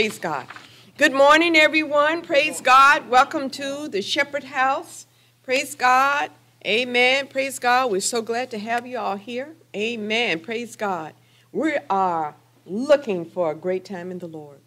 Praise God. Good morning, everyone. Praise God. Welcome to the Shepherd House. Praise God. Amen. Praise God. We're so glad to have you all here. Amen. Praise God. We are looking for a great time in the Lord.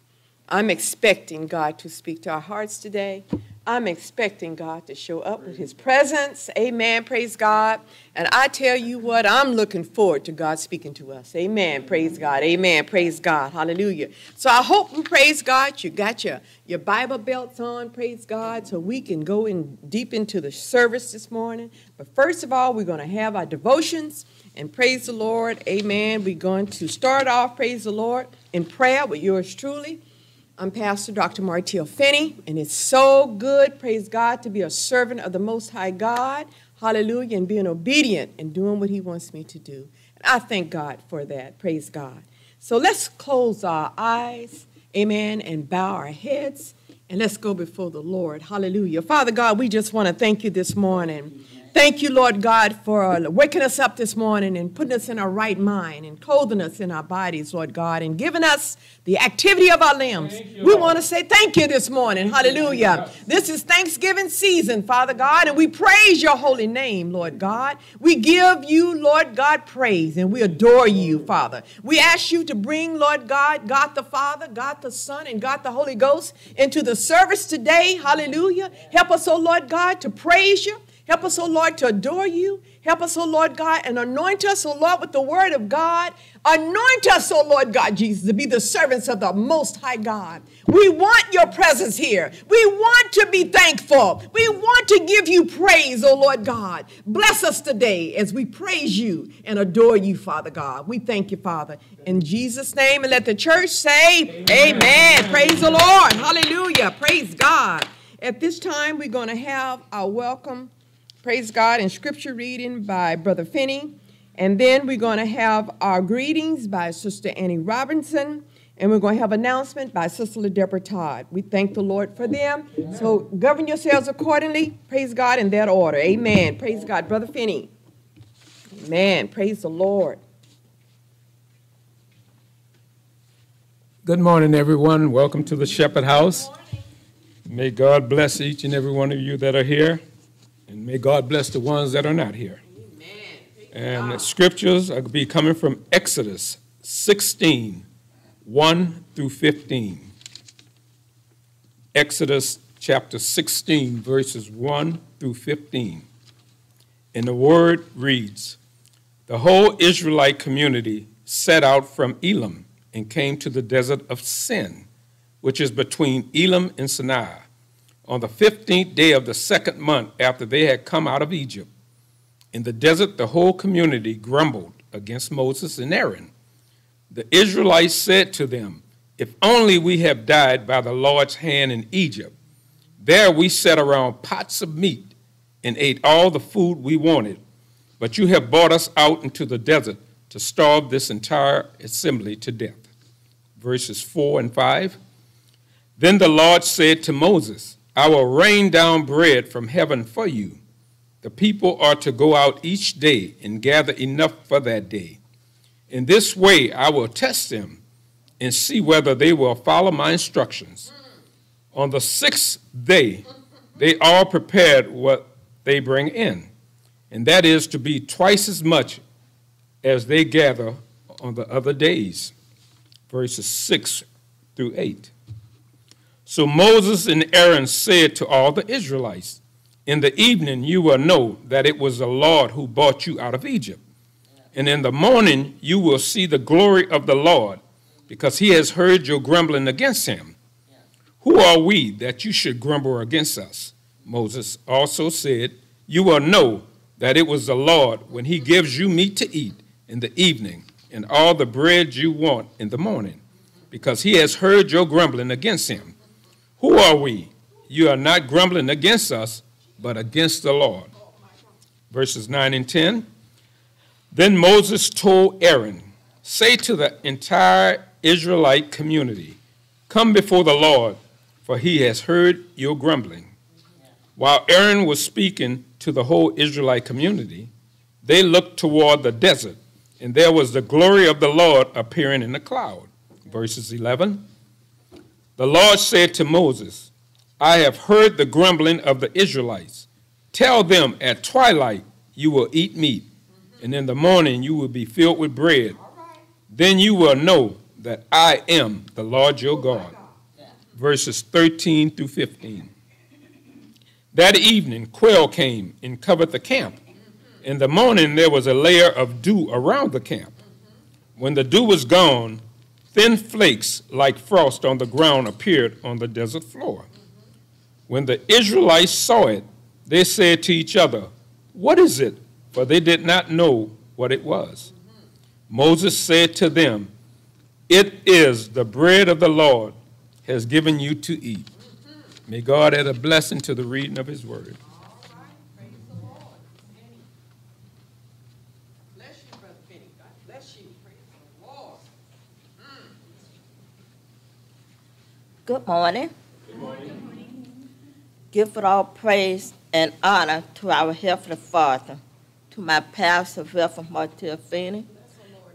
I'm expecting God to speak to our hearts today. I'm expecting God to show up with his presence. Amen. Praise God. And I tell you what, I'm looking forward to God speaking to us. Amen. Praise God. Amen. Praise God. Hallelujah. So I hope and praise God you got your, your Bible belts on. Praise God. So we can go in deep into the service this morning. But first of all, we're going to have our devotions and praise the Lord. Amen. We're going to start off, praise the Lord, in prayer with yours truly. I'm Pastor Dr. Martell Finney, and it's so good, praise God, to be a servant of the Most High God. Hallelujah, and being obedient and doing what He wants me to do. And I thank God for that. Praise God. So let's close our eyes, amen, and bow our heads, and let's go before the Lord. Hallelujah. Father God, we just want to thank you this morning. Thank you, Lord God, for waking us up this morning and putting us in our right mind and clothing us in our bodies, Lord God, and giving us the activity of our limbs. You, we want to say thank you this morning. Hallelujah. This is Thanksgiving season, Father God, and we praise your holy name, Lord God. We give you, Lord God, praise and we adore you, Father. We ask you to bring, Lord God, God the Father, God the Son, and God the Holy Ghost into the service today. Hallelujah. Help us, oh Lord God, to praise you. Help us, O Lord, to adore you. Help us, O Lord God, and anoint us, O Lord, with the word of God. Anoint us, O Lord God Jesus, to be the servants of the Most High God. We want your presence here. We want to be thankful. We want to give you praise, O Lord God. Bless us today as we praise you and adore you, Father God. We thank you, Father. In Jesus' name, and let the church say, Amen. Amen. Praise the Lord. Hallelujah. Praise God. At this time, we're going to have our welcome praise God, and scripture reading by Brother Finney. And then we're going to have our greetings by Sister Annie Robinson. And we're going to have announcement by Sister Deborah Todd. We thank the Lord for them. Amen. So govern yourselves accordingly. Praise God in that order. Amen. Praise God. Brother Finney. Amen. Praise the Lord. Good morning, everyone. Welcome to the Shepherd House. May God bless each and every one of you that are here. And may God bless the ones that are not here. Amen. And the scriptures are be coming from Exodus 16, 1 through 15. Exodus chapter 16, verses 1 through 15. And the word reads The whole Israelite community set out from Elim and came to the desert of Sin, which is between Elim and Sinai on the 15th day of the second month after they had come out of Egypt. In the desert, the whole community grumbled against Moses and Aaron. The Israelites said to them, If only we had died by the Lord's hand in Egypt. There we sat around pots of meat and ate all the food we wanted. But you have brought us out into the desert to starve this entire assembly to death. Verses 4 and 5. Then the Lord said to Moses, I will rain down bread from heaven for you. The people are to go out each day and gather enough for that day. In this way, I will test them and see whether they will follow my instructions. On the sixth day, they all prepared what they bring in, and that is to be twice as much as they gather on the other days. Verses 6 through 8. So Moses and Aaron said to all the Israelites, In the evening you will know that it was the Lord who brought you out of Egypt. And in the morning you will see the glory of the Lord, because he has heard your grumbling against him. Who are we that you should grumble against us? Moses also said, You will know that it was the Lord when he gives you meat to eat in the evening and all the bread you want in the morning, because he has heard your grumbling against him. Who are we? You are not grumbling against us, but against the Lord. Verses 9 and 10. Then Moses told Aaron, Say to the entire Israelite community, Come before the Lord, for he has heard your grumbling. While Aaron was speaking to the whole Israelite community, they looked toward the desert, and there was the glory of the Lord appearing in the cloud. Verses 11. The Lord said to Moses, I have heard the grumbling of the Israelites. Tell them at twilight you will eat meat, and in the morning you will be filled with bread. Then you will know that I am the Lord your God. Verses 13 through 15. That evening, quail came and covered the camp. In the morning, there was a layer of dew around the camp. When the dew was gone, thin flakes like frost on the ground appeared on the desert floor. When the Israelites saw it, they said to each other, What is it? For they did not know what it was. Moses said to them, It is the bread of the Lord has given you to eat. May God add a blessing to the reading of his word. Good morning. Good morning. Give it all praise and honor to our Heavenly Father, to my pastor, Reverend Martel Finney.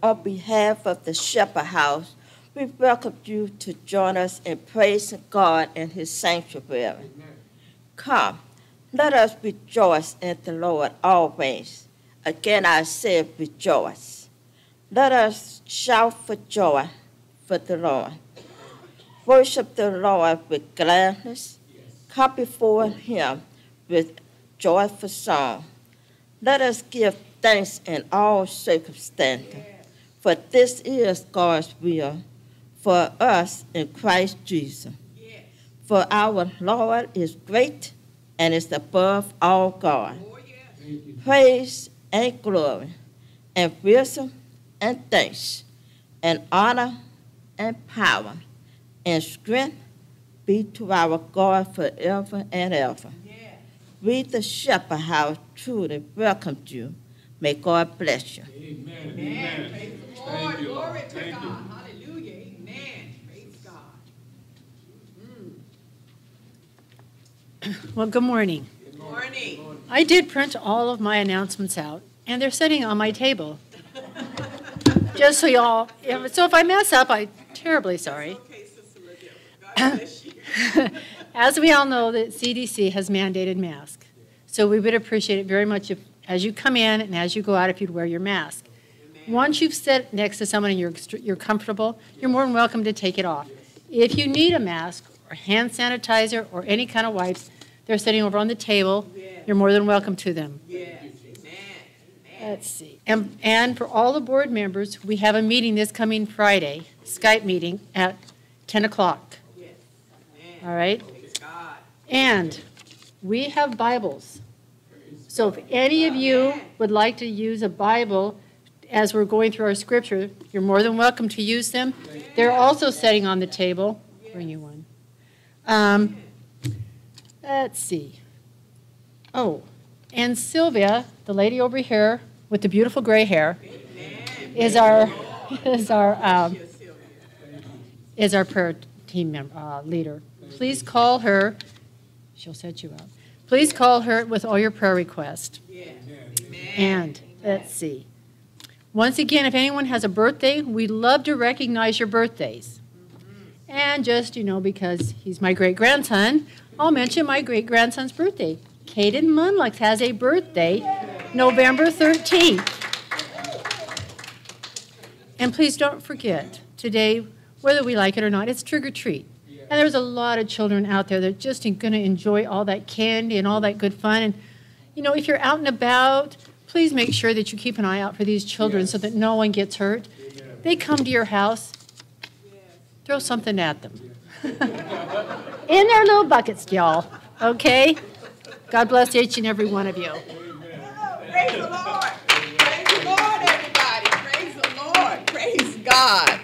On behalf of the Shepherd House, we welcome you to join us in praising God in His sanctuary. Amen. Come, let us rejoice in the Lord always. Again, I say rejoice. Let us shout for joy for the Lord. Worship the Lord with gladness. Come before Him with joyful song. Let us give thanks in all circumstances, for this is God's will for us in Christ Jesus. For our Lord is great and is above all God. Praise and glory and wisdom and thanks and honor and power and strength be to our God forever and ever. Yeah. We, the shepherd house, truly welcomed you. May God bless you. Amen. Amen. Praise the Lord. Thank you. Glory to Thank God. You. Hallelujah. Amen. Praise God. Mm. Well, good morning. Good morning. I did print all of my announcements out, and they're sitting on my table. Just so y'all, so if I mess up, I'm terribly sorry. As we all know, the CDC has mandated masks. So we would appreciate it very much if, as you come in and as you go out, if you'd wear your mask. Once you've sat next to someone and you're, you're comfortable, you're more than welcome to take it off. If you need a mask or hand sanitizer or any kind of wipes, they're sitting over on the table. You're more than welcome to them. Let's see. And, and for all the board members, we have a meeting this coming Friday, Skype meeting at 10 o'clock. All right? And we have Bibles. So if any of you would like to use a Bible as we're going through our scripture, you're more than welcome to use them. They're also sitting on the table. Bring you one. Um, let's see. Oh, and Sylvia, the lady over here with the beautiful gray hair, is our is our um, is our prayer team member, uh, leader please call her. She'll set you up. Please call her with all your prayer requests. And let's see. Once again, if anyone has a birthday, we love to recognize your birthdays. And just, you know, because he's my great grandson, I'll mention my great grandson's birthday. Caden Munlux has a birthday November 13th. And please don't forget, today, whether we like it or not, it's trick or treat. And there's a lot of children out there that are just going to enjoy all that candy and all that good fun. And, you know, if you're out and about, please make sure that you keep an eye out for these children yes. so that no one gets hurt. Amen. They come to your house, throw something at them. In their little buckets, y'all. Okay? God bless each and every one of you. Praise the Lord. Praise the Lord, everybody. Praise the Lord. Praise God.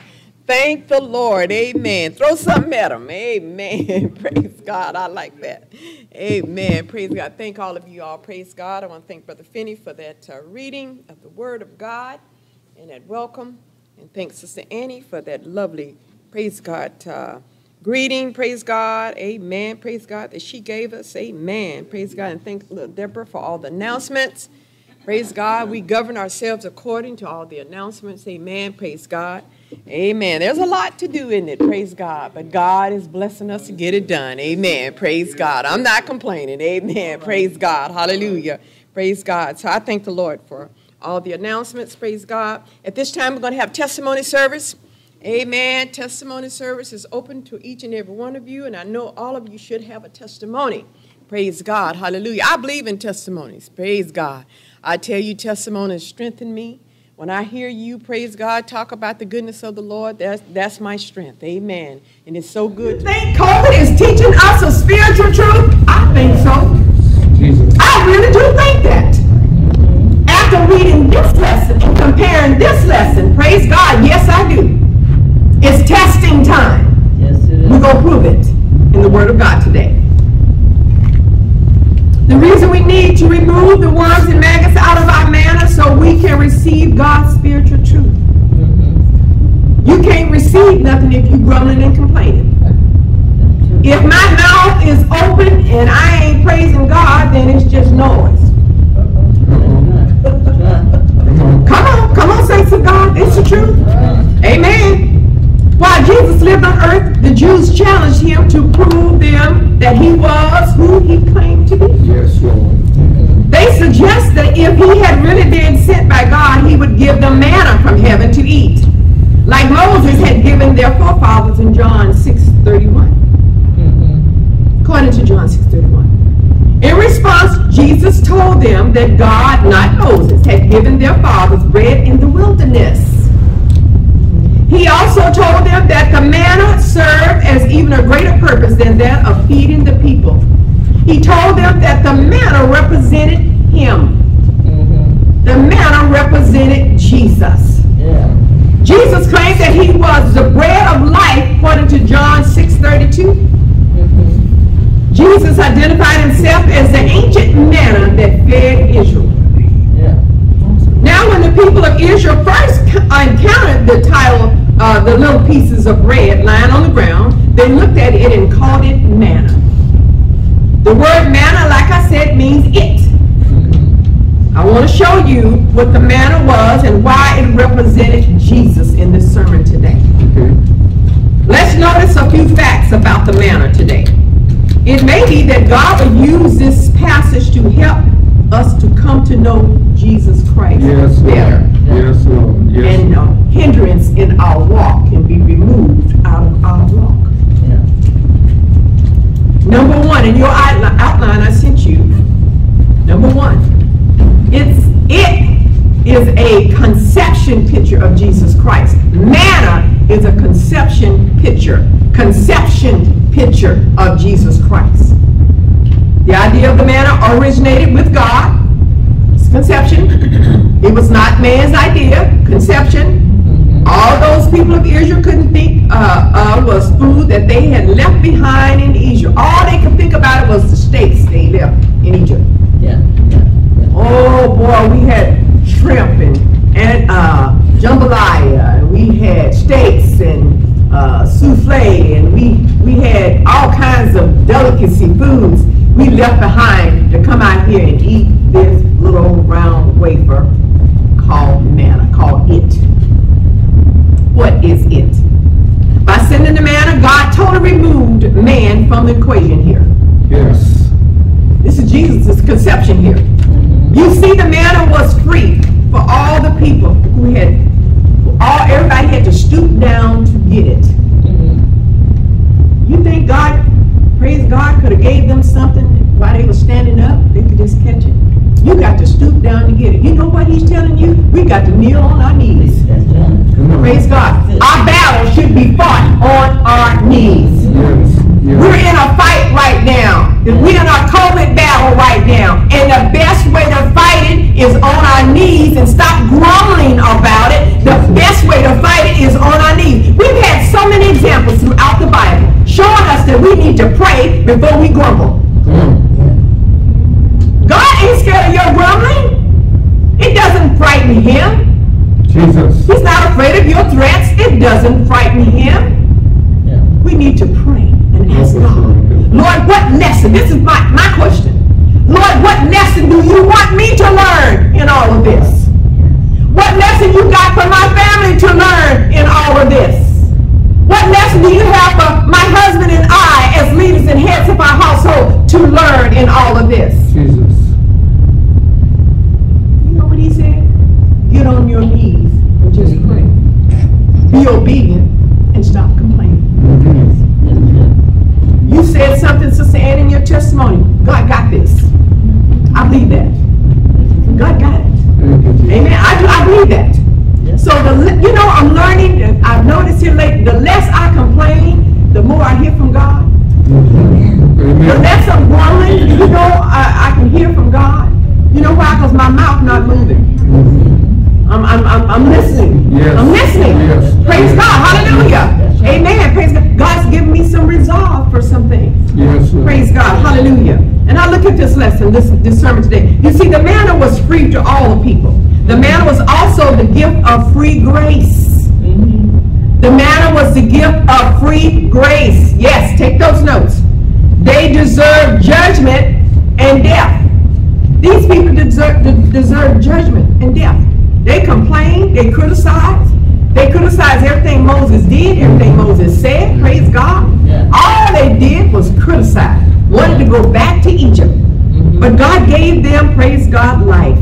Thank the Lord. Amen. Throw something at them. Amen. Praise God. I like that. Amen. Praise God. Thank all of you all. Praise God. I want to thank Brother Finney for that uh, reading of the Word of God and that welcome. And thanks Sister Annie for that lovely, praise God, uh, greeting. Praise God. Amen. Praise God that she gave us. Amen. Praise God. And thank Deborah for all the announcements. Praise God. We govern ourselves according to all the announcements. Amen. Praise God. Amen. There's a lot to do in it. Praise God. But God is blessing us to get it done. Amen. Praise God. I'm not complaining. Amen. Praise God. Hallelujah. Praise God. So I thank the Lord for all the announcements. Praise God. At this time, we're going to have testimony service. Amen. Testimony service is open to each and every one of you, and I know all of you should have a testimony. Praise God. Hallelujah. I believe in testimonies. Praise God. I tell you, testimonies strengthen me. When I hear you, praise God, talk about the goodness of the Lord, that's, that's my strength. Amen. And it's so good. You think COVID is teaching us a spiritual truth? I think so. Jesus. I really do think that. After reading this lesson and comparing this lesson, praise God, yes I do. It's testing time. Yes, it is. We're going to prove it in the Word of God today. The reason we need to remove the worms and maggots out of our manna so we can receive God's spiritual truth. Mm-hmm. You can't receive nothing if you're grumbling and complaining. If my mouth is open and I ain't praising God, then it's just noise. Mm-hmm. Come on, come on, saints of God. It's the truth. Amen. While Jesus lived on earth, the Jews challenged him to prove them that he was who he claimed to be. Yes, Lord. They suggest that if he had really been sent by God, he would give them manna from heaven to eat, like Moses had given their forefathers in John 6:31. According to John 6:31. In response, Jesus told them that God, not Moses, had given their fathers bread in the wilderness. He also told them that the manna served as even a greater purpose than that of feeding the people. He told them that the manna represented him. The manna represented Jesus. Yeah. Jesus claimed that he was the bread of life, according to John 6:32. Mm-hmm. Jesus identified himself as the ancient manna that fed Israel. Yeah. Now, when the people of Israel first encountered the title, uh, the little pieces of bread lying on the ground, they looked at it and called it manna. The word manna, like I said, means it. I want to show you what the manna was and why it represented Jesus in this sermon today. Let's notice a few facts about the manna today. It may be that God will use this passage to help us to come to know Jesus Christ Yes, better. Yes, Lord. Yes. And uh, hindrance in our walk can be removed out of our walk. Yeah. Number one, in your outli- outline I sent you, number one, it's, it is a conception picture of Jesus Christ. Manna is a conception picture, conception picture of Jesus Christ. The idea of the manna originated with God. It's conception. It was not man's idea. Conception. All those people of Israel couldn't think uh, of was food that they had left behind in Egypt. All they could think about it was the steaks they left in Egypt. Yeah. Yeah. Oh boy, we had shrimp and, and uh, jambalaya, and we had steaks and uh, souffle, and we, we had all kinds of delicacy foods we left behind to come out here and eat this little round wafer called manna, called it. What is it? By sending the manna, God totally removed man from the equation here. Yes. This is Jesus' conception here. Mm-hmm. You see, the manna was free for all the people who had, all everybody had to stoop down to get it. Mm-hmm. You think God, praise God, could have gave them something they were standing up? They could just catch it. You got to stoop down to get it. You know what he's telling you? We got to kneel on our knees. Praise God. Our battle should be fought on our knees. Yes. We're in a fight right now. We're in a COVID battle right now. And the best way to fight it is on our knees and stop grumbling about it. The best way to fight it is on our knees. We've had so many examples throughout the Bible showing us that we need to pray before we grumble. Come on. God ain't scared of your grumbling. It doesn't frighten him. Jesus. He's not afraid of your threats. It doesn't frighten him. Yeah. We need to pray and ask God. Lord, what lesson? This is my, my question. Lord, what lesson do you want me to learn in all of this? What lesson you got for my family to learn in all of this? What lesson do you have for my husband and I as leaders and heads of our household to learn in all of this? Jesus. You know what he said? Get on your knees and just mm-hmm. pray. Be obedient and stop complaining. Mm-hmm. You said something, Sister Ann, in your testimony. God got this. I believe that. God got it. Mm-hmm. Amen. I do. I believe that. So the you know I'm learning. Uh, I've noticed here lately. The less I complain, the more I hear from God. The less I'm growing, you know, I, I can hear from God. You know why? Because my mouth not moving. I'm, I'm, I'm, I'm listening. Yes. I'm listening. Yes. Praise God. Hallelujah. Amen. Praise God. God's given me some resolve for some things. Yes. Praise God. Hallelujah. And I look at this lesson, this, this sermon today. You see, the manna was free to all the people. The manna was also the gift of free grace. The manna was the gift of free grace. Yes, take those notes. They deserve judgment and death. These people deserve, deserve judgment and death. They complained, they criticized, they criticized everything Moses did, everything Moses said. Praise God. Yeah. All they did was criticize, wanted to go back to Egypt. But God gave them, praise God, life.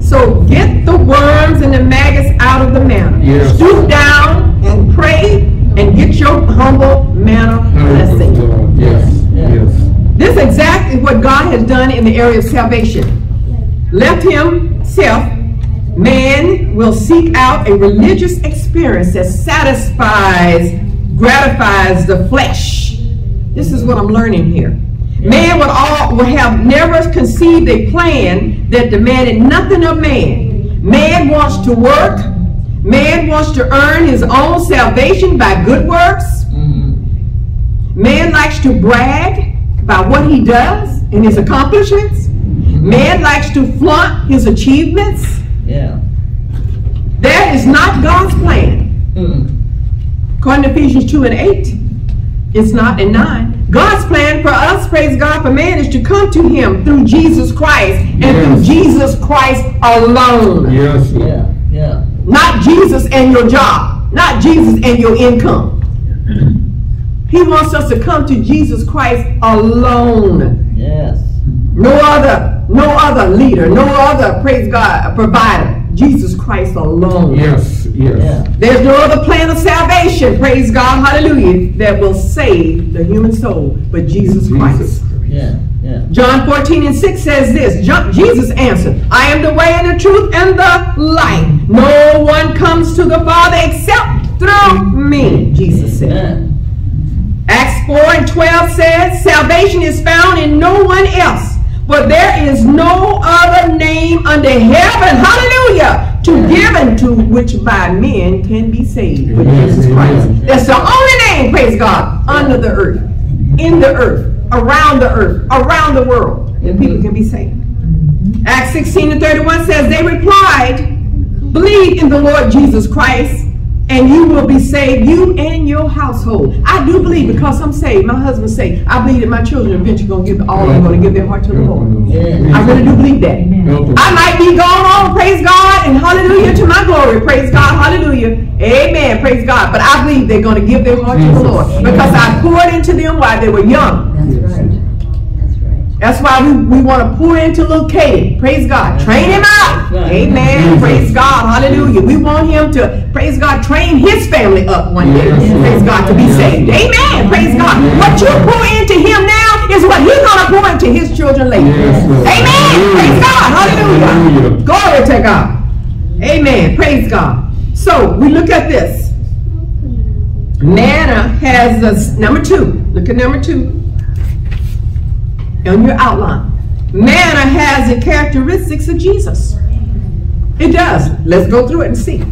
So get the worms and the maggots out of the manna. Yes. Stoop down and pray and get your humble manna blessing. Yes, yes. This is exactly what God has done in the area of salvation. Left himself, man will seek out a religious experience that satisfies, gratifies the flesh. This is what I'm learning here. Man would all would have never conceived a plan that demanded nothing of man. Man wants to work. Man wants to earn his own salvation by good works. Mm-hmm. Man likes to brag about what he does and his accomplishments. Mm-hmm. Man likes to flaunt his achievements. Yeah. That is not God's plan. Mm. According to Ephesians 2 and 8, it's not in 9. God's plan for us, praise God, for man is to come to him through Jesus Christ and through Jesus Christ alone. Yes, Yeah. Yeah. Not Jesus and your job, not Jesus and your income. He wants us to come to Jesus Christ alone. Yes. No other, no other leader, no other, praise God, provider. Jesus Christ alone. Yes, yes. Yeah. There's no other plan of salvation, praise God, hallelujah, that will save the human soul but Jesus Christ. Jesus. Yeah. Yeah. John 14 and 6 says this Jo- Jesus answered, I am the way and the truth and the life. No one comes to the Father except through me, Jesus said. Amen. Acts 4 and 12 says, Salvation is found in no one else, for there is no other name under heaven, hallelujah, to given to which by men can be saved with Jesus Christ. That's the only name, praise God, under the earth, in the earth, around the earth, around the world, that people can be saved. Acts 16 and 31 says, They replied, Believe in the Lord Jesus Christ, and you will be saved, you and your household. I do believe because I'm saved, my husband's saved. I believe that my children eventually going to give, all of them going to give their heart to the Lord. Yeah. I really do believe that. Help. I might be going on, praise God, and hallelujah to my glory. Praise God, hallelujah. Amen, praise God. But I believe they're going to give their heart to the Lord because I poured into them while they were young. That's right. That's why we, we want to pour into little Katie. Praise God. Train him up. Amen. Praise God. Hallelujah. We want him to, praise God, train his family up one day. Praise God to be saved. Amen. Praise God. What you pour into him now is what he's going to pour into his children later. Amen. Praise God. Hallelujah. Glory to God. Amen. Praise God. So we look at this. Manna has the number two. Look at number two on your outline. Manna has the characteristics of Jesus. It does. Let's go through it and see.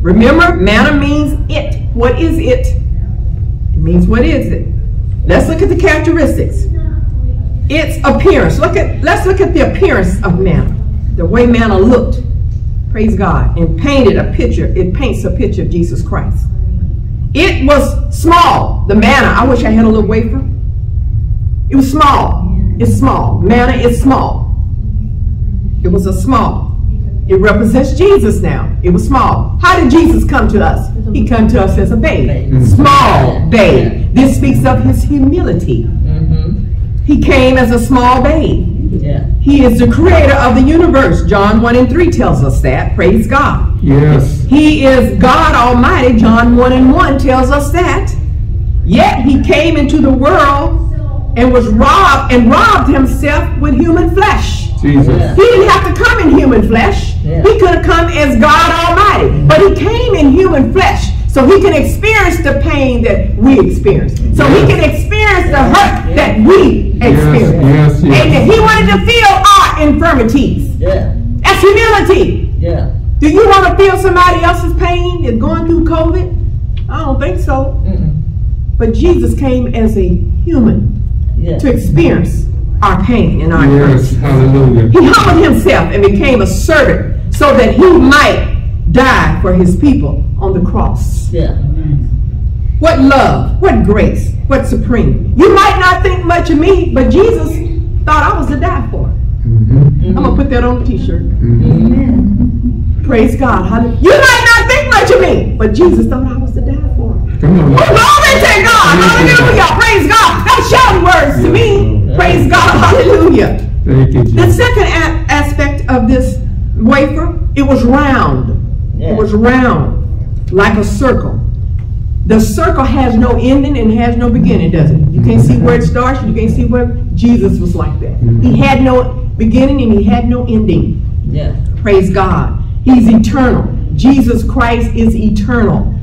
Remember, manna means it. What is it? It means what is it? Let's look at the characteristics. Its appearance. Look at let's look at the appearance of manna. The way manna looked. Praise God. And painted a picture. It paints a picture of Jesus Christ. It was small. The manna. I wish I had a little wafer. It was small. It's small. Manna is small. It was a small. It represents Jesus now. It was small. How did Jesus come to us? He come to us as a babe. Mm-hmm. Small babe. This speaks of his humility. Mm-hmm. He came as a small babe. Yeah. He is the creator of the universe. John 1 and 3 tells us that. Praise God. Yes. He is God Almighty. John 1 and 1 tells us that. Yet he came into the world and was robbed and robbed himself with human flesh. Jesus. Yeah. He didn't have to come in human flesh. Yeah. He could have come as God Almighty. But he came in human flesh so he can experience the pain that we experience. So he can experience the hurt that we experience. yes, yes. Amen. He wanted to feel our infirmities. Yeah. That's humility. Yeah. Do you want to feel somebody else's pain that's going through COVID? I don't think so. Mm-mm. But Jesus came as a human Yeah. to experience our pain and our Yes. Hallelujah. He humbled himself and became a servant so that he might die for his people on the cross. Yeah. What love, what grace, what supreme. You might not think much of me, but Jesus thought I was to die for. Mhm. I'm going to put that on the t shirt. Mhm. Praise God. Hallelujah. You might not think much of me, but Jesus thought I was to die for. Come on. Oh, glory to God. Hallelujah. Praise God. That's shouting words to me. Praise God. Hallelujah. Thank you, The second a- aspect of this wafer, it was round. Yeah. It was round, like a circle. The circle has no ending and has no beginning, does it? You can't see where it starts. You can't see where Jesus was like that. He mm-hmm. had no beginning and he had no ending. Yeah. Praise God. He's eternal. Jesus Christ is eternal.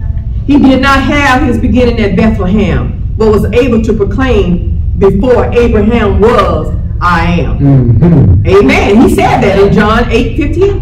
He did not have his beginning at Bethlehem, but was able to proclaim before Abraham was, I am. Mhm. Amen. He said that in John 8 58.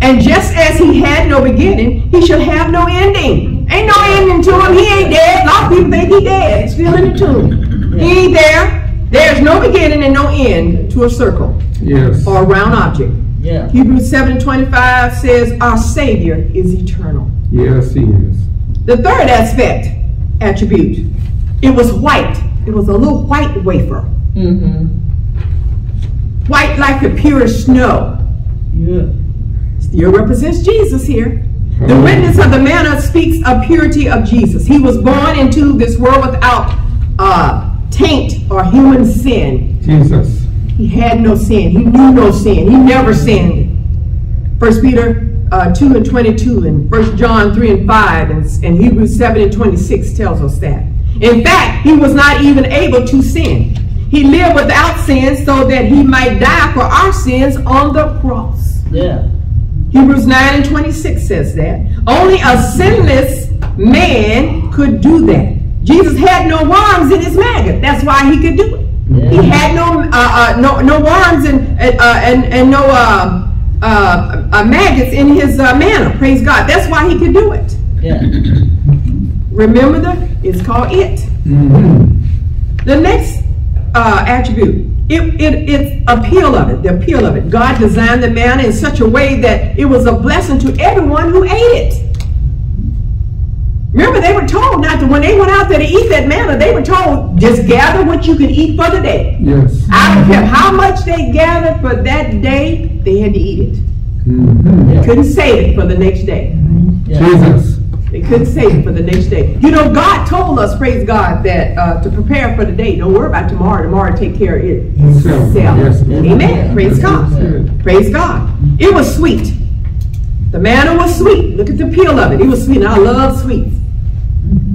And just as he had no beginning, he shall have no ending. Ain't no ending to him. He ain't dead. A lot of people think he dead. He's still in the tomb. He ain't there. There's no beginning and no end to a circle Yes. or a round object. Yeah. Hebrews 7 25 says, Our Savior is eternal. Yes, he is. The third aspect, attribute, it was white. It was a little white wafer. Mm-hmm. White like the purest snow. Yeah. Still represents Jesus here. The witness of the manna speaks of purity of Jesus. He was born into this world without uh, taint or human sin. Jesus. He had no sin. He knew no sin. He never sinned. First Peter uh, 2 and 22 and First John 3 and 5 and, and Hebrews 7 and 26 tells us that. In fact, he was not even able to sin. He lived without sin so that he might die for our sins on the cross. Yeah. Hebrews 9 and 26 says that. Only a sinless man could do that. Jesus had no worms in his maggot. That's why he could do it. He had no uh, uh, no no worms and and uh, and, and no uh, uh, maggots in his uh, manna. Praise God. That's why he could do it. Yeah. Remember the it's called it. Mhm. The next uh, attribute, it, it, it's appeal of it, the appeal of it. God designed the manna in such a way that it was a blessing to everyone who ate it. Remember, they were told not to, when they went out there to eat that manna, they were told, just gather what you can eat for the day. Yes. I don't care how much they gathered for that day, they had to eat it. Mhm. Couldn't save it for the next day. Yeah. Jesus. They couldn't save it for the next day. You know, God told us, praise God, that uh, to prepare for the day. Don't worry about tomorrow. Tomorrow take care of it. Himself. Yes. Amen. Praise God. Praise God. It was sweet. The manna was sweet. Look at the peel of it. It was sweet. And I love sweets.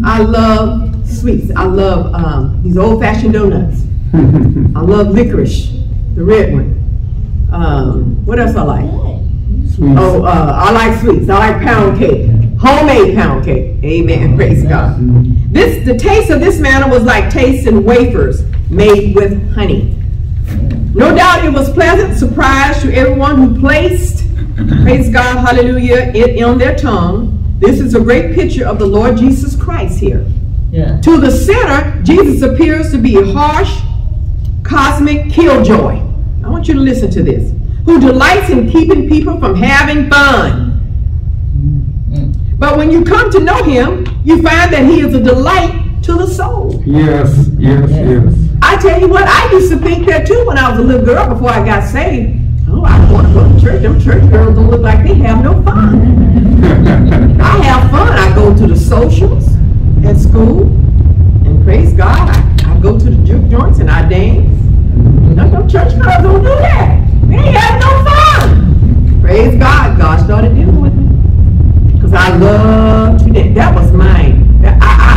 I love sweets. I love um, these old-fashioned donuts. I love licorice, the red one. Um, what else I like? Sweet. Oh, uh, I like sweets. I like pound cake. Homemade pound cake. Amen. Praise God. This the taste of this manna was like tasting wafers made with honey. No doubt it was pleasant surprise to everyone who placed, praise God, hallelujah, it on their tongue. This is a great picture of the Lord Jesus Christ here. Yeah. To the sinner, Jesus appears to be harsh, cosmic killjoy. I want you to listen to this. Who delights in keeping people from having fun. Mm-hmm. But when you come to know him, you find that he is a delight to the soul. Yes, yes, yes. I I tell you what, I used to think that too when I was a little girl before I got saved. Oh, I don't want to go to church. Them church girls don't look like they have no fun. I have fun. I go to the socials at school, and praise God, I, I go to the juke joints and I dance. None of them church girls don't do that. They ain't have no fun. Praise God, God started dealing with me. Because I love to dance. That was mine. That, I, I,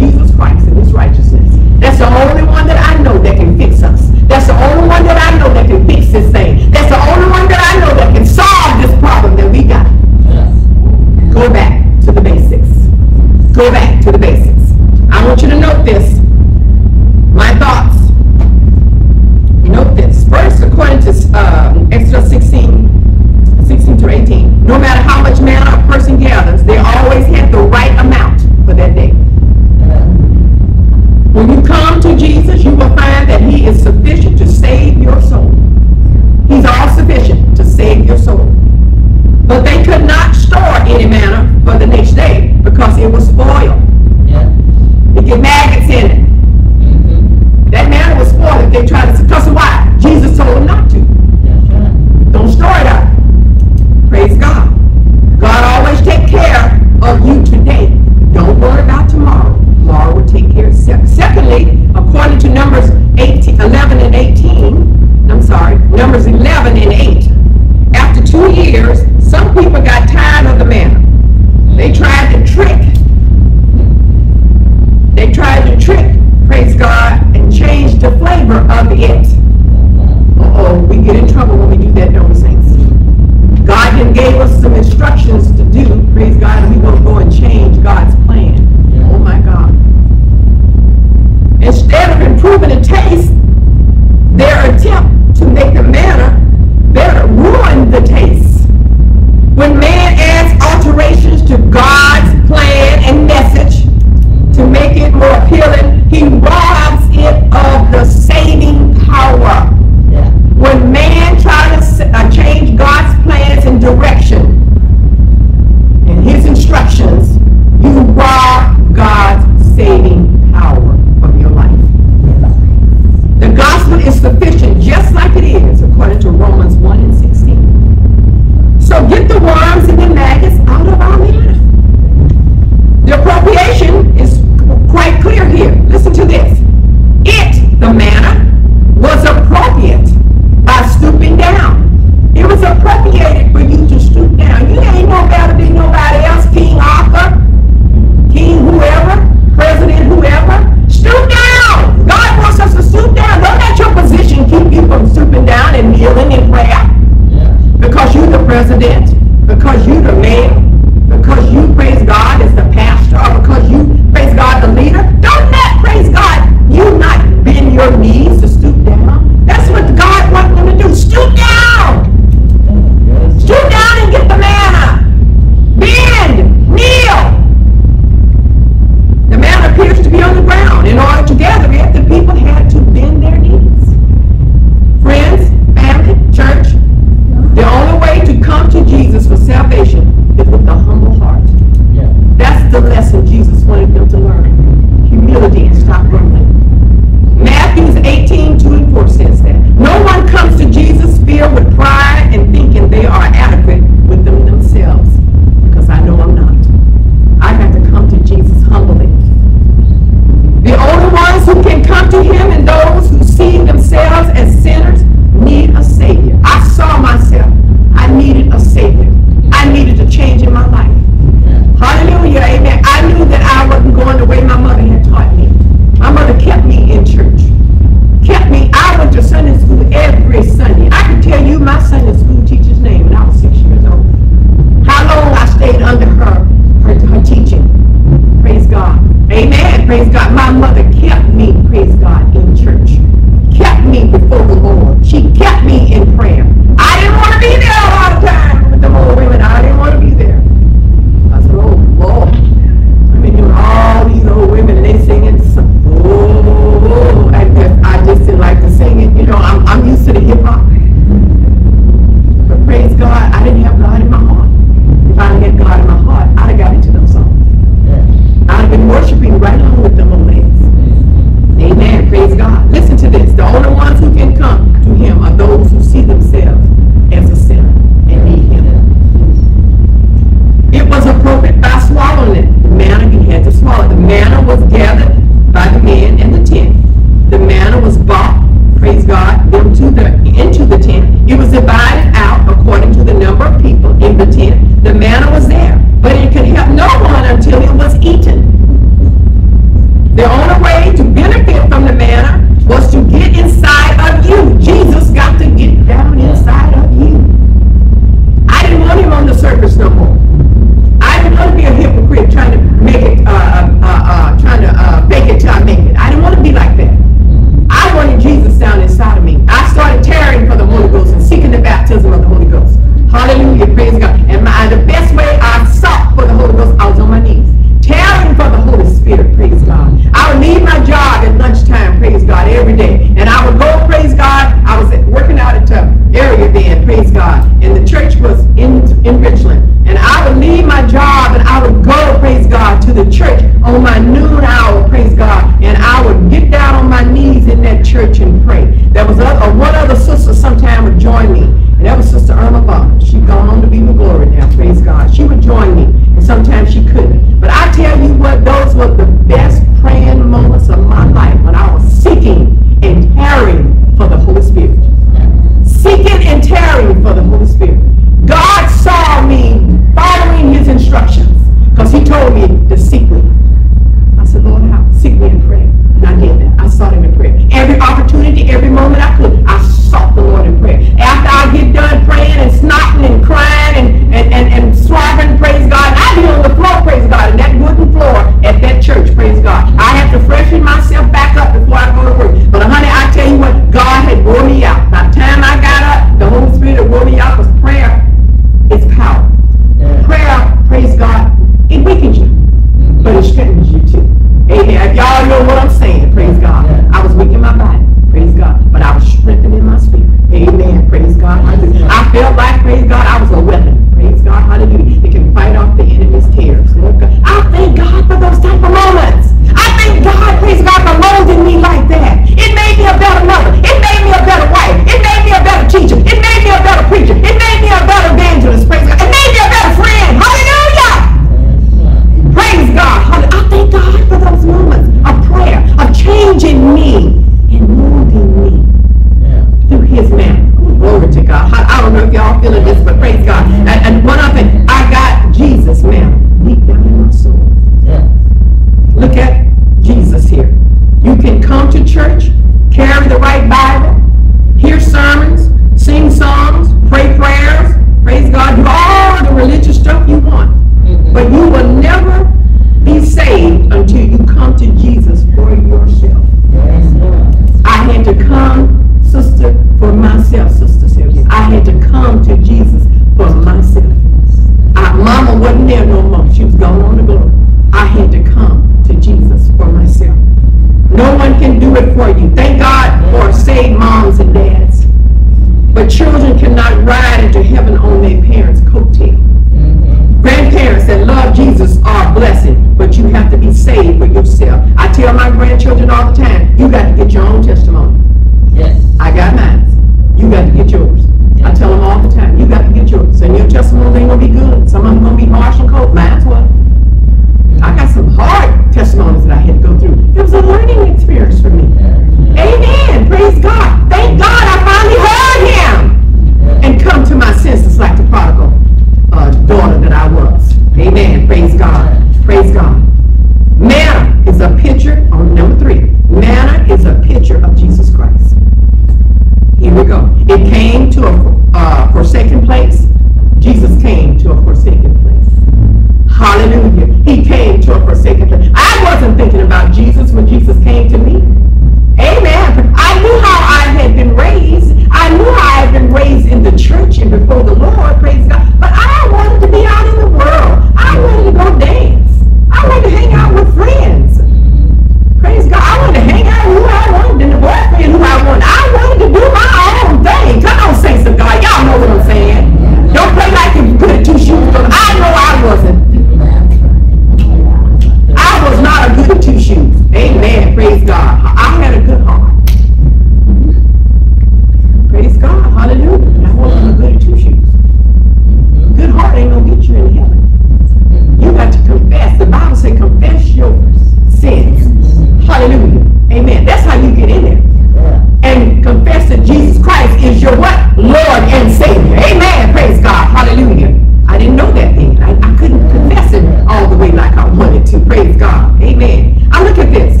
man. I look at this.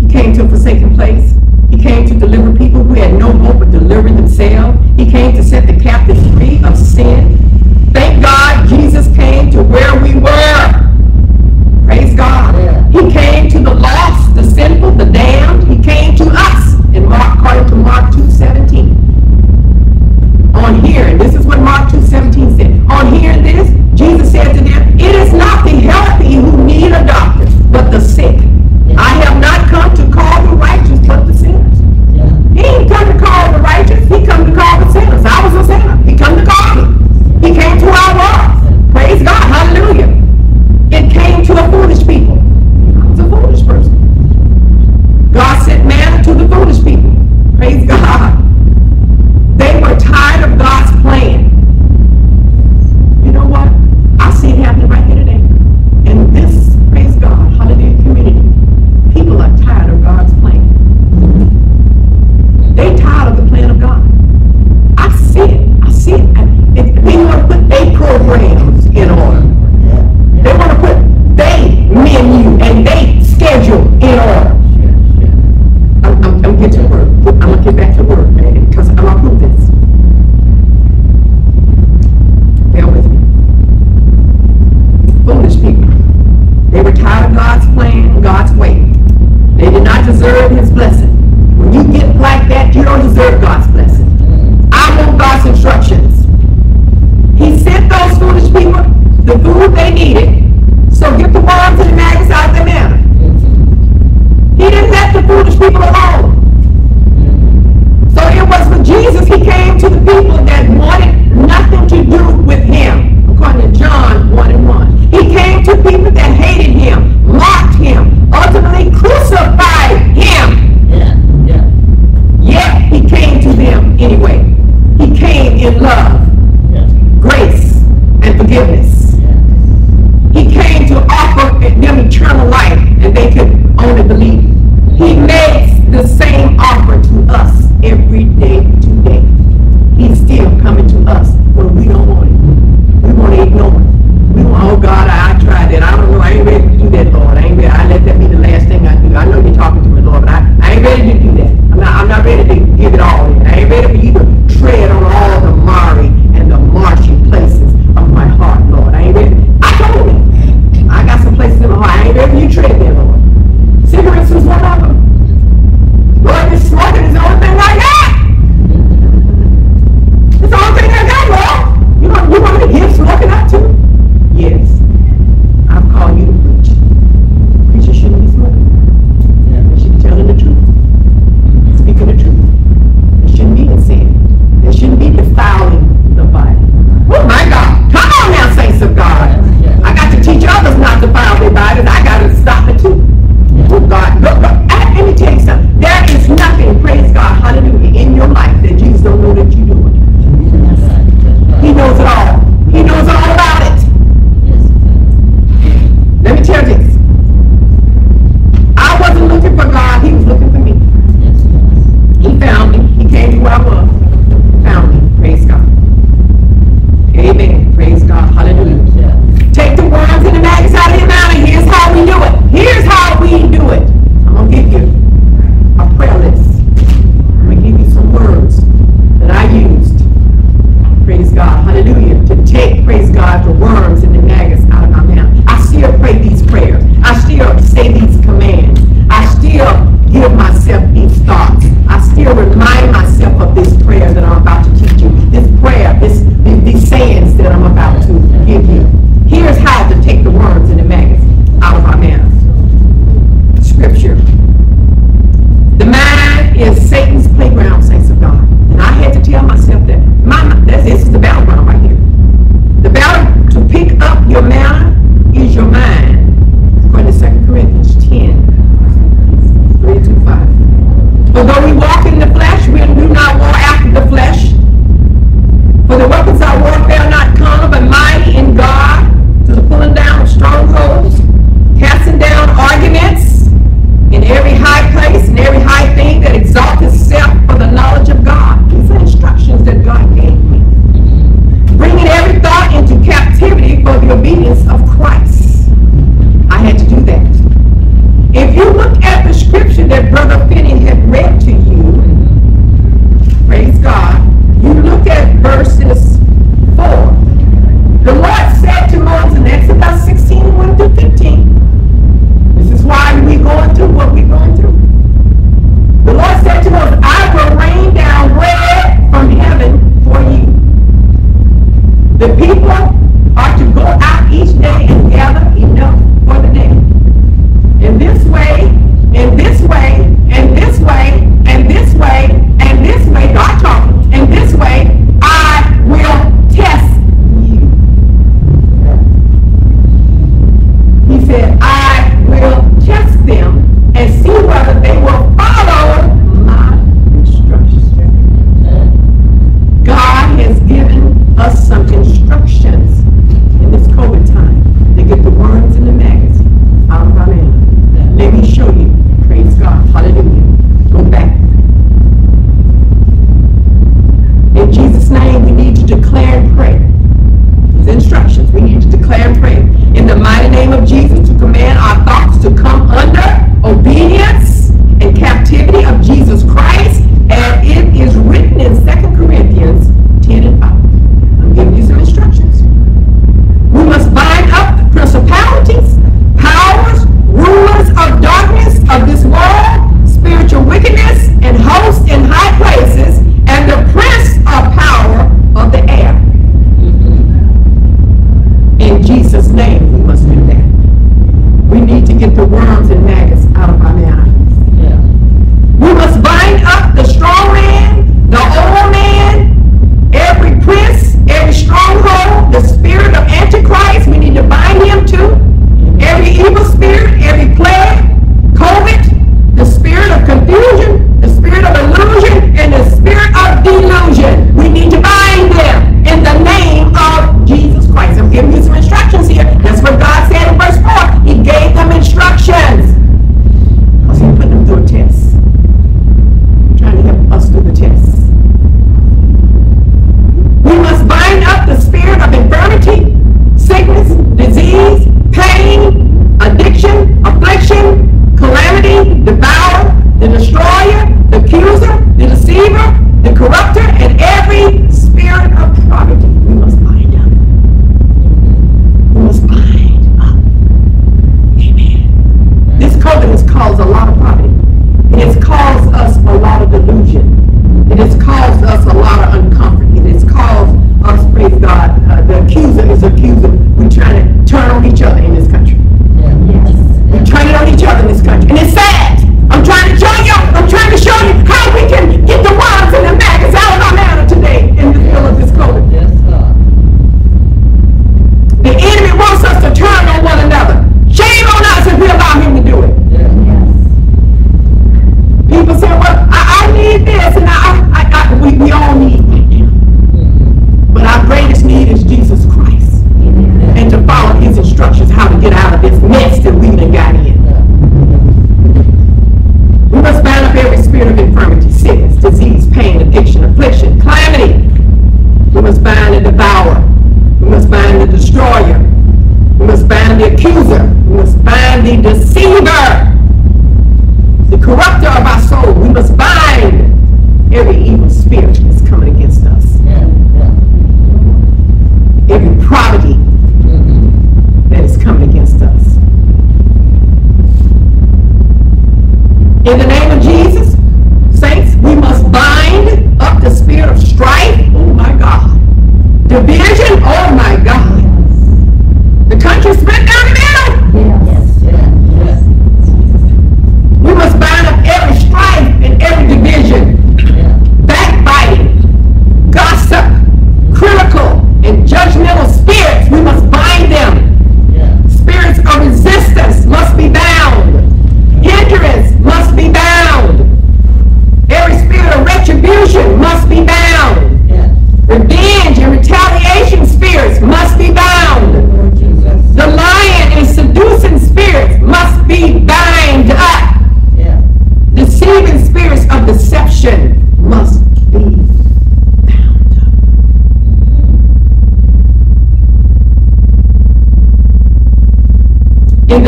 He came to a forsaken place. He came to deliver people who had no hope of delivering themselves. He came to set the captives free of sin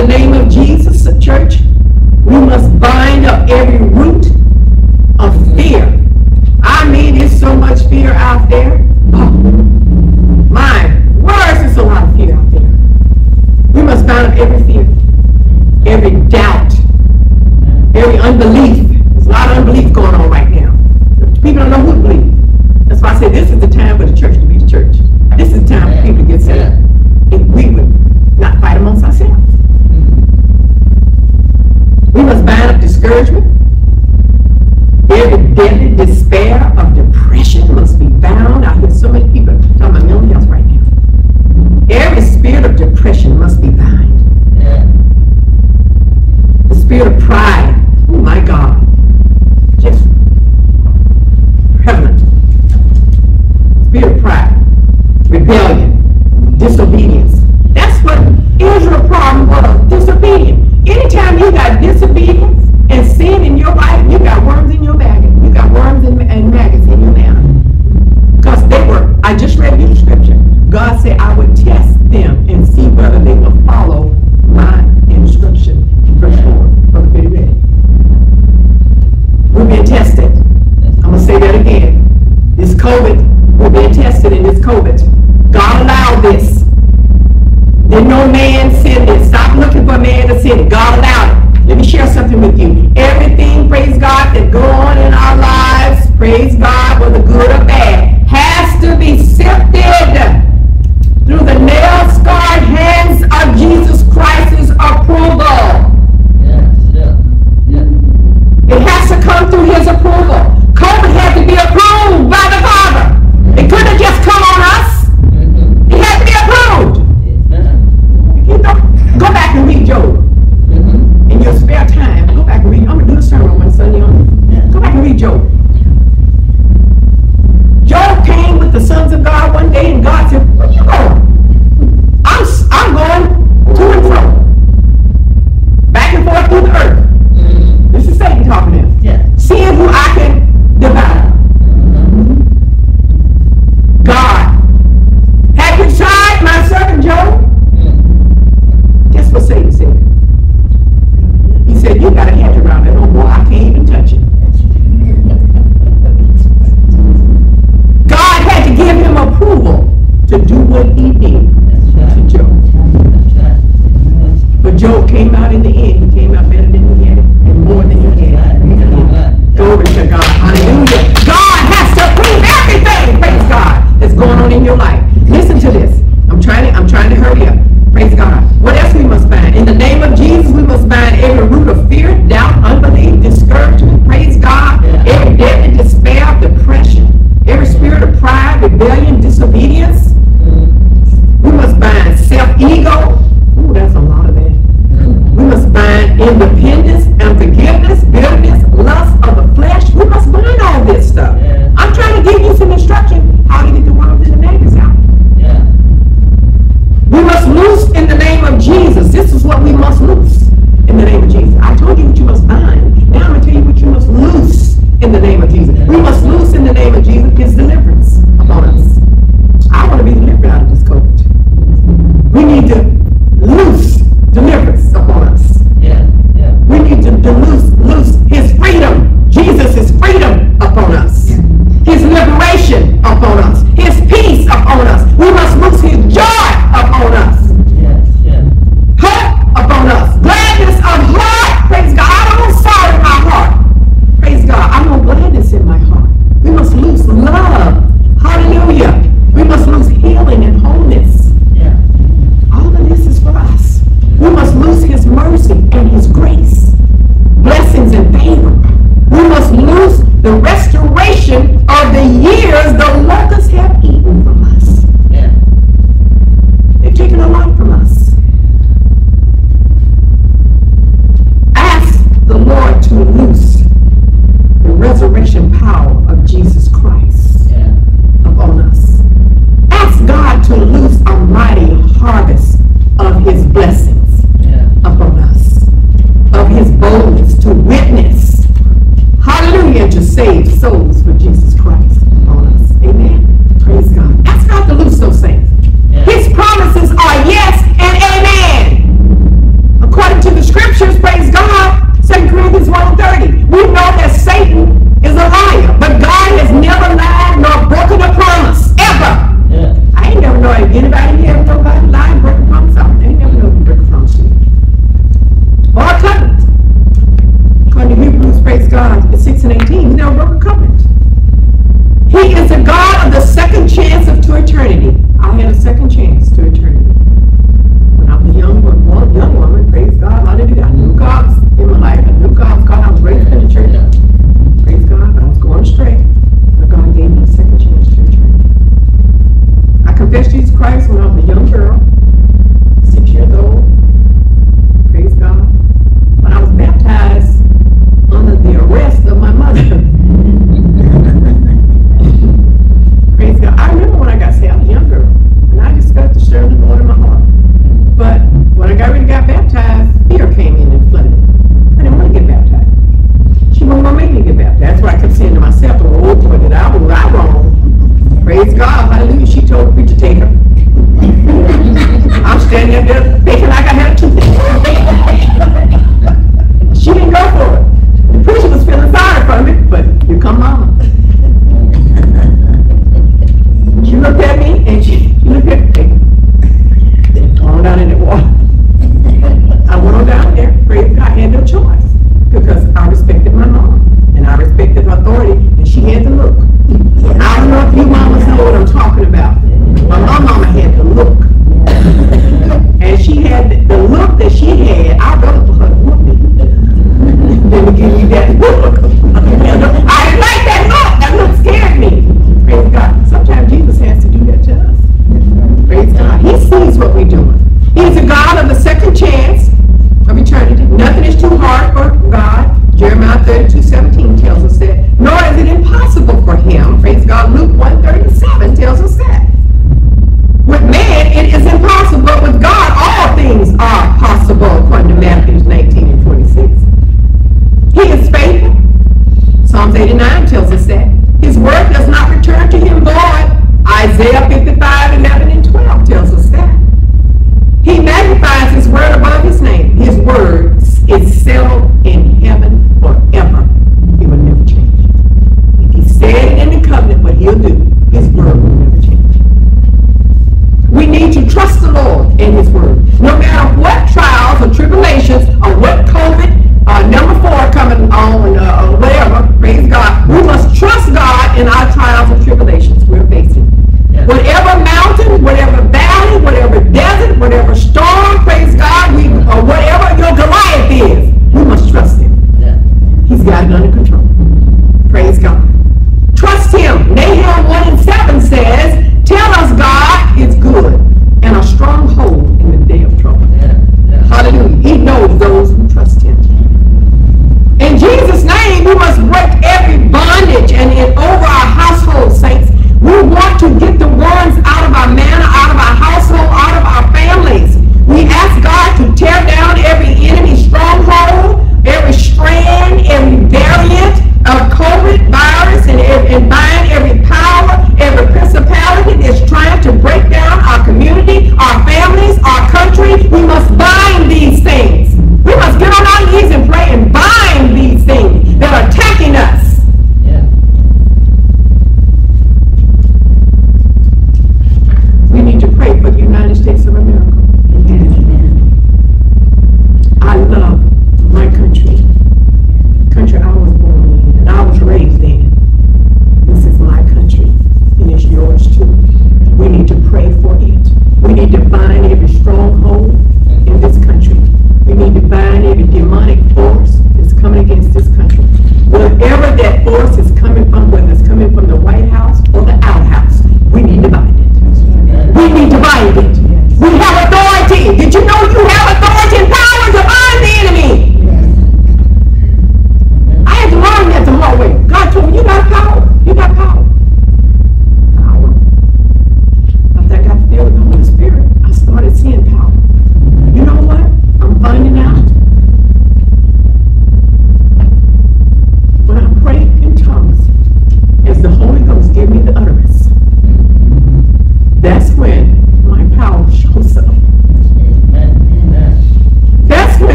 the name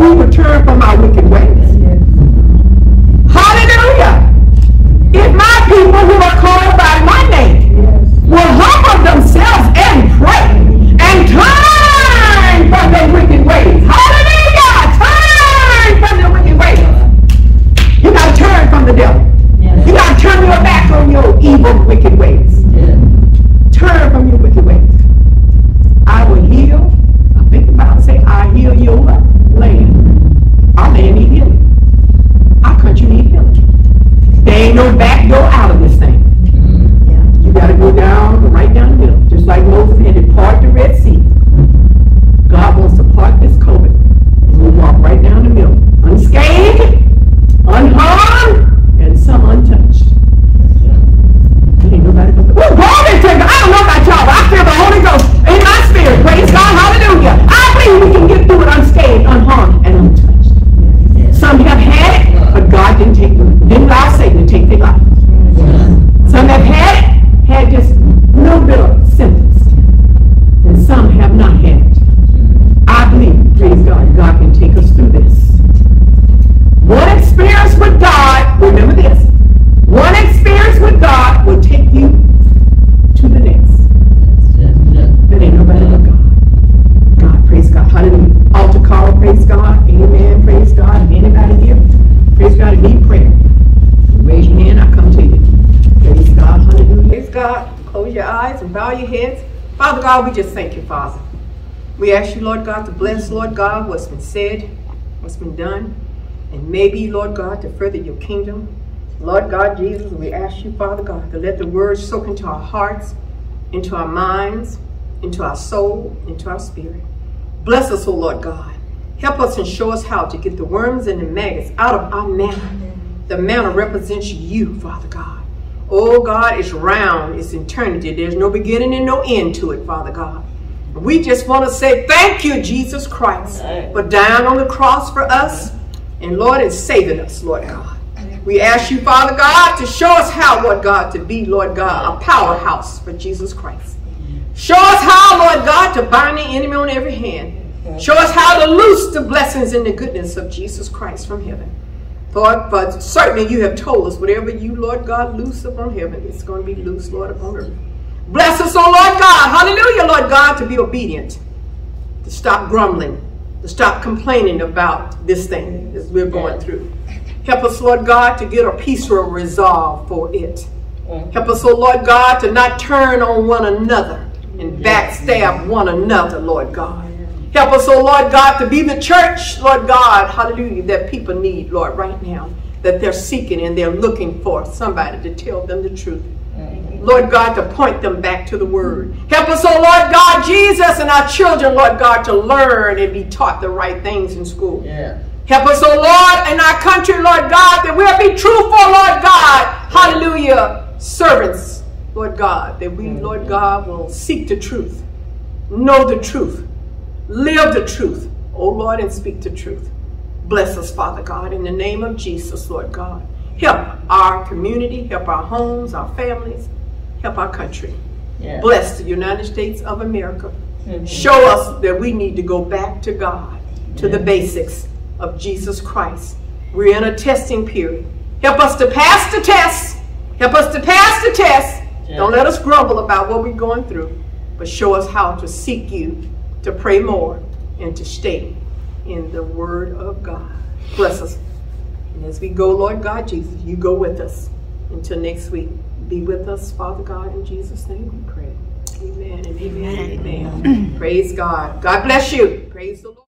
We return from our wicked ways. Hallelujah. If my people who are Lord God, to bless, Lord God, what's been said, what's been done, and maybe, Lord God, to further your kingdom. Lord God Jesus, we ask you, Father God, to let the words soak into our hearts, into our minds, into our soul, into our spirit. Bless us, O Lord God. Help us and show us how to get the worms and the maggots out of our manna. The manna represents you, Father God. Oh God, it's round, it's eternity. There's no beginning and no end to it, Father God. We just want to say thank you, Jesus Christ, for dying on the cross for us. And Lord, is saving us, Lord God. We ask you, Father God, to show us how, Lord God, to be, Lord God, a powerhouse for Jesus Christ. Show us how, Lord God, to bind the enemy on every hand. Show us how to loose the blessings and the goodness of Jesus Christ from heaven. Lord, but certainly you have told us whatever you, Lord God, loose upon heaven, it's going to be loose, Lord, upon earth. Bless us, oh Lord God. Hallelujah, Lord God, to be obedient, to stop grumbling, to stop complaining about this thing that we're going through. Help us, Lord God, to get a peaceful resolve for it. Mm. Help us, oh Lord God, to not turn on one another and backstab one another, Lord God. Help us, oh Lord God, to be the church, Lord God, hallelujah, that people need, Lord, right now. That they're seeking and they're looking for somebody to tell them the truth. Lord God, to point them back to the Word. Help us, oh Lord God, Jesus, and our children, Lord God, to learn and be taught the right things in school. Yeah. Help us, oh Lord, in our country, Lord God, that we'll be truthful, Lord God. Hallelujah. Servants, Lord God, that we, Lord God, will seek the truth, know the truth, live the truth, oh Lord, and speak the truth. Bless us, Father God, in the name of Jesus, Lord God. Help our community, help our homes, our families, help our country. Bless the United States of America. Mhm. Show us that we need to go back to God, to the basics of Jesus Christ. We're in a testing period. Help us to pass the test. Help us to pass the test. Don't let us grumble about what we're going through, but show us how to seek you, to pray more, and to stay in the Word of God. Bless us. And as we go, Lord God Jesus, you go with us until next week. Be with us, Father God, in Jesus' name we pray. Amen and amen and amen. Praise God. God bless you. Praise the Lord.